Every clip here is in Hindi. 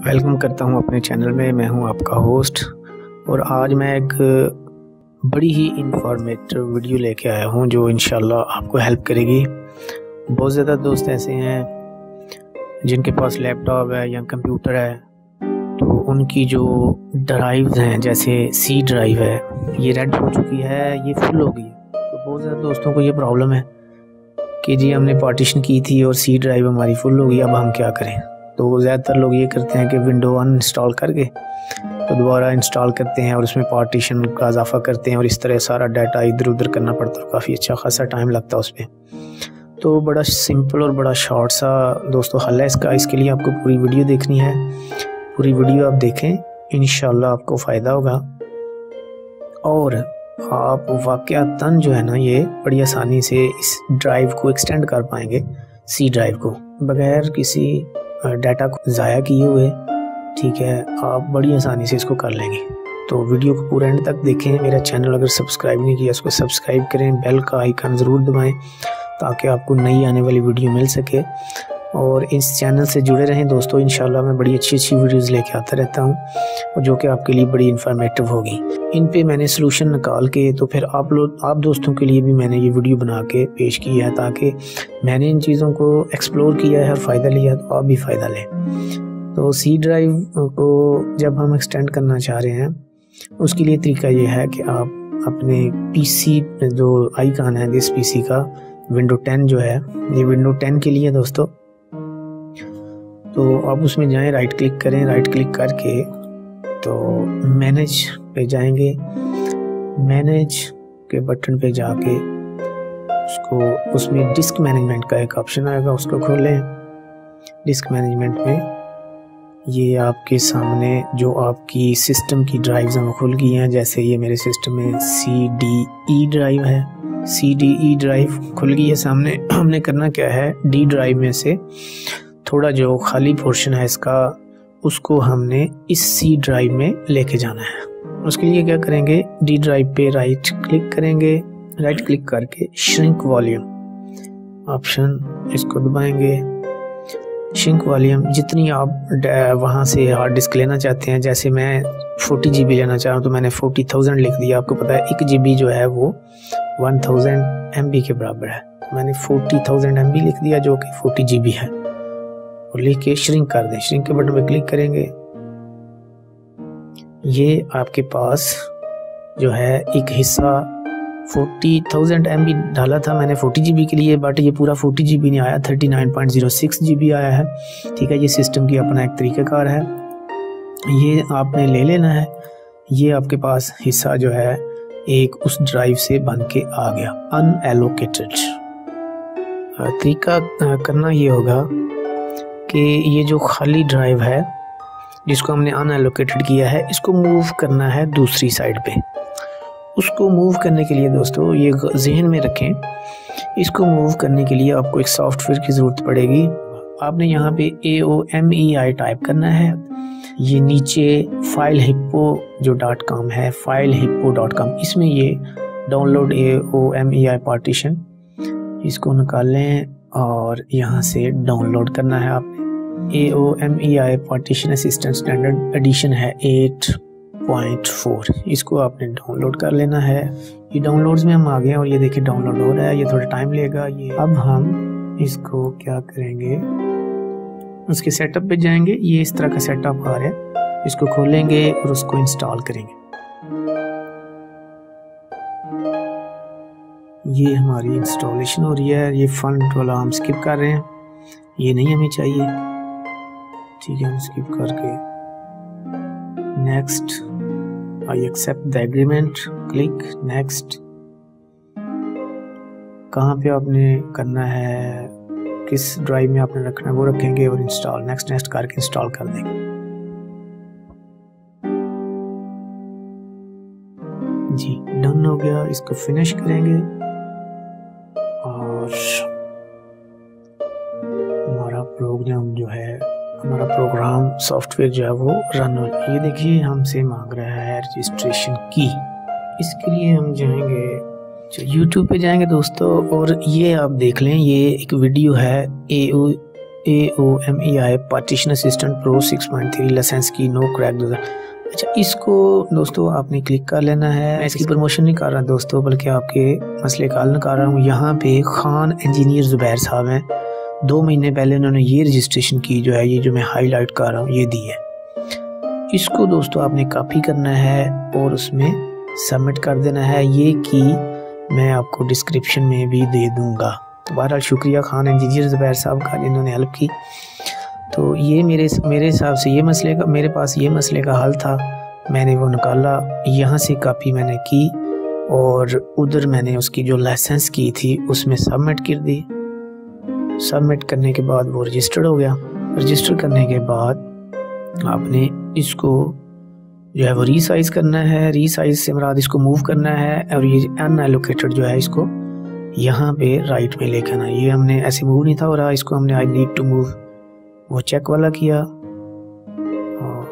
वेलकम करता हूँ अपने चैनल में। मैं हूँ आपका होस्ट और आज मैं एक बड़ी ही इंफॉर्मेटिव वीडियो लेके आया हूँ जो इन आपको हेल्प करेगी। बहुत ज़्यादा दोस्त ऐसे हैं जिनके पास लैपटॉप है या कंप्यूटर है तो उनकी जो ड्राइव्स हैं, जैसे सी ड्राइव है, ये रेड हो चुकी है, ये फुल हो गई तो बहुत ज़्यादा दोस्तों को ये प्रॉब्लम है कि जी हमने पार्टीशन की थी और सी ड्राइव हमारी फुल हो गई, अब हम क्या करें? तो ज़्यादातर लोग ये करते हैं कि विंडो वन इंस्टॉल करके तो दोबारा इंस्टॉल करते हैं और उसमें पार्टीशन का इजाफा करते हैं और इस तरह सारा डाटा इधर उधर करना पड़ता है काफ़ी अच्छा खासा टाइम लगता है उस पर तो बड़ा सिंपल और बड़ा शॉर्ट सा दोस्तों हल है इसका। इसके लिए आपको पूरी वीडियो देखनी है। पूरी वीडियो आप देखें इन आपको फ़ायदा होगा। और आप वाक़ता जो है ना ये बड़ी आसानी से इस ड्राइव को एक्सटेंड कर पाएँगे सी ड्राइव को। बगैर किसी डाटा को ज़ाया किए हुए, ठीक है? आप बड़ी आसानी से इसको कर लेंगे। तो वीडियो को पूरा एंड तक देखें। मेरा चैनल अगर सब्सक्राइब नहीं किया, उसको सब्सक्राइब करें। बेल का आइकन ज़रूर दबाएँ, ताकि आपको नई आने वाली वीडियो मिल सके। और इस चैनल से जुड़े रहें। दोस्तों इन मैं बड़ी अच्छी अच्छी वीडियोज़ लेके आता रहता हूँ, और जो कि आपके लिए बड़ी इन्फॉर्मेटिव होगी। इन पे मैंने सोलूशन निकाल के तो फिर आप लोग आप दोस्तों के लिए भी मैंने ये वीडियो बना के पेश की है, ताकि मैंने इन चीज़ों को एक्सप्लोर किया है फ़ायदा लिया तो आप भी फ़ायदा लें। तो सी ड्राइव को जब हम एक्सटेंड करना चाह रहे हैं, उसके लिए तरीका ये है कि आप अपने पीसी जो आइकन है दिस पीसी का विंडो 10 जो है, ये विंडो 10 के लिए दोस्तों। तो आप उसमें जाएँ राइट क्लिक करें राइट क्लिक करके तो मैनेज पे जाएँगे। मैनेज के बटन पे जाके उसको, उसमें डिस्क मैनेजमेंट का एक ऑप्शन आएगा, उसको खोलें। डिस्क मैनेजमेंट में ये आपके सामने जो आपकी सिस्टम की ड्राइव्स हैं, वो खुल गई हैं। जैसे ये मेरे सिस्टम में सी डी ई ड्राइव है। सी डी ई ड्राइव खुल गई है सामने। हमने करना क्या है? डी ड्राइव में से थोड़ा जो खाली पोर्शन है इसका, उसको हमने इस सी ड्राइव में लेके जाना है। उसके लिए क्या करेंगे? डी ड्राइव पे राइट क्लिक करेंगे। राइट क्लिक करके श्रिंक वॉल्यूम ऑप्शन इसको दबाएँगे। श्रिंक वॉल्यूम जितनी आप वहाँ से हार्ड डिस्क लेना चाहते हैं, जैसे मैं फोर्टी जी लेना चाह रहा हूँ तो मैंने फोर्टी थाउज़ेंड लिख दिया। आपको पता है, एक जी जो है वो वन थाउज़ेंड एम के बराबर है। मैंने फोर्टी थाउज़ेंड एम लिख दिया, जो कि फोर्टी जी है। और लिख के श्रिंक कर दें। श्रिंक के बटन पे क्लिक करेंगे। ये आपके पास जो है एक हिस्सा फोर्टी थाउज़ेंड एम बी डाला था मैंने। फोर्टी जी बी के लिए बट ये पूरा फोर्टी जी बी नहीं आया। Thirty nine point zero six G B आया है। ठीक है, ये सिस्टम की अपना एक तरीक़ाकार है। ये आपने ले लेना है। ये आपके पास हिस्सा जो है, एक उस ड्राइव से बन के आ गया। अनएलोकेटेड तरीका करना ये होगा। कि ये जो खाली ड्राइव है, जिसको हमने अनएलोकेटेड किया है, इसको मूव करना है दूसरी साइड पे। उसको मूव करने के लिए दोस्तों, ये जहन में रखें, इसको मूव करने के लिए आपको एक सॉफ्टवेयर की ज़रूरत पड़ेगी। आपने यहाँ पे ए O M E I type करना है। ये नीचे फ़ाइल हिप्पो जो डॉट कॉम है फ़ाइल हिप्पो डॉट कॉम इसमें ये download A O M E I partition इसको निकाल और यहाँ से डाउनलोड करना है आपने A O M E I partition assistant standard edition है एट पॉइंट फोर इसको आपने डाउनलोड कर लेना है। ये डाउनलोड्स में हम आ गए और ये देखिए डाउनलोड हो रहा है। ये थोड़ा टाइम लेगा। ये अब हम इसको क्या करेंगे? उसके सेटअप पे जाएँगे। ये इस तरह का सेटअप आ रहा है। इसको खोलेंगे और उसको इंस्टॉल करेंगे। ये हमारी इंस्टॉलेशन हो रही है। ये फ्रंट वाला हम स्किप कर रहे हैं। ये नहीं हमें चाहिए। ठीक है, हम स्किप करके next I accept the agreement click next कहाँ पे आपने करना है, किस ड्राइव में आपने रखना है, वो रखेंगे और इंस्टॉल नेक्स्ट नेक्स्ट करके इंस्टॉल कर देंगे। जी डन हो गया। इसको फिनिश करेंगे। हमारा प्रोग्राम जो है, हमारा प्रोग्राम सॉफ्टवेयर जो है वो रन हो ये देखिए, हमसे मांग रहा है रजिस्ट्रेशन की। इसके लिए हम जाएँगे जो यूट्यूब पे जाएँगे दोस्तों, और ये आप देख लें, ये एक वीडियो है A A O M E I partition assistant pro six point three licence key no crack दो अच्छा इसको दोस्तों आपने क्लिक कर लेना है। मैं इसकी प्रमोशन नहीं कर रहा दोस्तों बल्कि आपके मसले का हल कर रहा हूँ। यहाँ पे खान इंजीनियर ज़ुबैर साहब हैं। दो महीने पहले उन्होंने ये रजिस्ट्रेशन की जो है ये जो मैं हाईलाइट कर रहा हूँ ये दी है। इसको दोस्तों आपने कॉपी करना है और उसमें सबमिट कर देना है। ये की मैं आपको डिस्क्रिप्शन में भी दे दूँगा। तो बहरहाल शुक्रिया खान इंजीनियर ज़ुबैर साहब का जिन्होंने हेल्प की। तो ये मेरे मेरे हिसाब से ये मसले का, मेरे पास ये मसले का हल था। मैंने वो निकाला, यहाँ से कापी मैंने की और उधर मैंने उसकी जो लाइसेंस की थी, उसमें सबमिट कर दी। सबमिट करने के बाद वो रजिस्टर्ड हो गया। रजिस्टर करने के बाद आपने इसको जो है वो रीसाइज करना है। रीसाइज से मराद इसको मूव करना है और ये अन अनएलोकेटेड जो है इसको यहाँ पे राइट में लेकर आना ये हमने ऐसे मूव नहीं था रहा इसको हमने आई नीड टू मूव वो चेक वाला किया और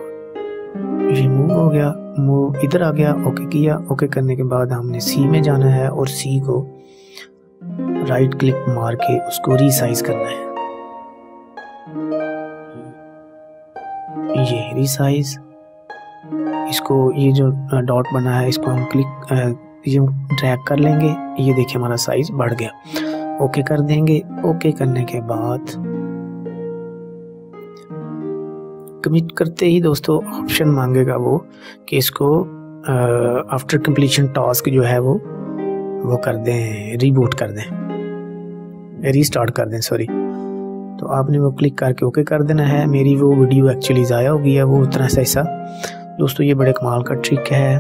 ये मूव हो गया मूव इधर आ गया ओके किया ओके करने के बाद हमने सी में जाना है और सी को राइट क्लिक मार के उसको रीसाइज करना है। ये रीसाइज इसको ये जो डॉट बना है, इसको हम क्लिक ये ड्रैग कर लेंगे, ये देखिए हमारा साइज़ बढ़ गया। ओके कर देंगे ओके करने के बाद कमिट करते ही दोस्तों ऑप्शन मांगेगा वो कि इसको आफ्टर कंप्लीशन टास्क जो है वो वो कर दें रीबूट कर दें। रीस्टार्ट कर दें सॉरी तो आपने वो क्लिक करके ओके कर देना है। मेरी वो वीडियो एक्चुअली ज़ाया हो गई है वो उतना सा ऐसा दोस्तों ये बड़े कमाल का ट्रिक है।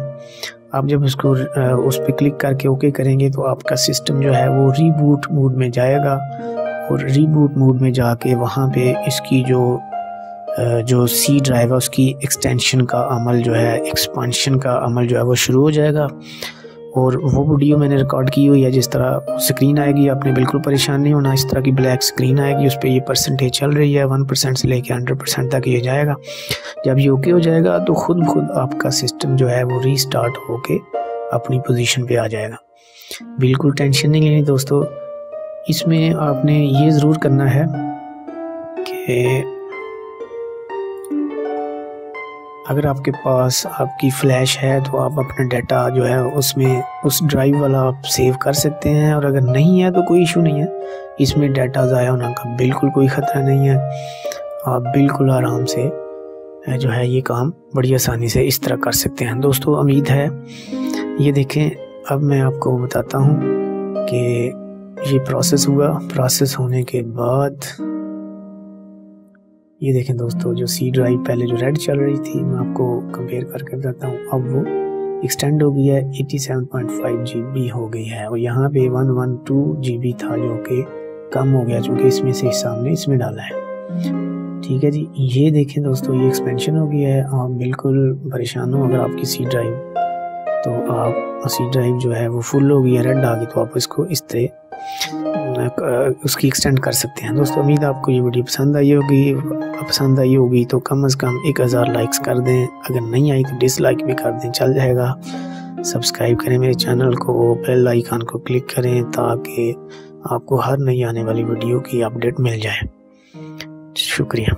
आप जब उसको उस पर क्लिक करके ओके करेंगे तो आपका सिस्टम जो है वो रीबूट मोड में जाएगा। और रीबूट मोड में जाके वहाँ पे इसकी जो जो सी ड्राइव है, उसकी एक्सटेंशन का अमल जो है एक्सपांशन का अमल जो है, वो शुरू हो जाएगा। और वो वीडियो मैंने रिकॉर्ड की हुई है, जिस तरह स्क्रीन आएगी, आपने बिल्कुल परेशान नहीं होना। इस तरह की ब्लैक स्क्रीन आएगी, उस पर ये परसेंटेज चल रही है वन परसेंट से लेकर हंड्रेड परसेंट तक ये जाएगा। जब ये ओके हो जाएगा तो खुद खुद आपका सिस्टम जो है, वो रीस्टार्ट होके अपनी पोजीशन पे आ जाएगा। बिल्कुल टेंशन नहीं लेनी दोस्तों। इसमें आपने ये ज़रूर करना है कि अगर आपके पास आपकी फ़्लैश है तो आप अपना डाटा जो है उसमें, उस ड्राइव वाला आप सेव कर सकते हैं। और अगर नहीं है तो कोई इशू नहीं है। इसमें डाटा ज़ाया होने का बिल्कुल कोई ख़तरा नहीं है। आप बिल्कुल आराम से जो है ये काम बड़ी आसानी से इस तरह कर सकते हैं। दोस्तों, उम्मीद है, ये देखें, अब मैं आपको बताता हूँ कि ये प्रोसेस हुआ। प्रोसेस होने के बाद ये देखें दोस्तों, जो सी ड्राइव पहले जो रेड चल रही थी, मैं आपको कंपेयर करके बताता हूँ। अब वो एक्सटेंड हो गई है 87.5 जीबी हो गई है और यहाँ पे 112 जीबी था जो कि कम हो गया, चूँकि इसमें से सामने इसमें डाला है। ठीक है जी, ये देखें दोस्तों, ये एक्सपेंशन हो गया है। आप बिल्कुल परेशान हो अगर आपकी सी ड्राइव तो आप सी ड्राइव जो है वो फुल हो गई है रेड आ गई तो आप इसको इस तरह उसकी एक्सटेंड कर सकते हैं। दोस्तों, उम्मीद आपको ये वीडियो पसंद आई होगी। पसंद आई होगी तो कम अज़ कम एक हज़ार लाइक्स कर दें। अगर नहीं आई तो डिसलाइक भी कर दें। चल जाएगा। सब्सक्राइब करें मेरे चैनल को बेल आइकान को क्लिक करें ताकि आपको हर नई आने वाली वीडियो की अपडेट मिल जाए। शुक्रिया।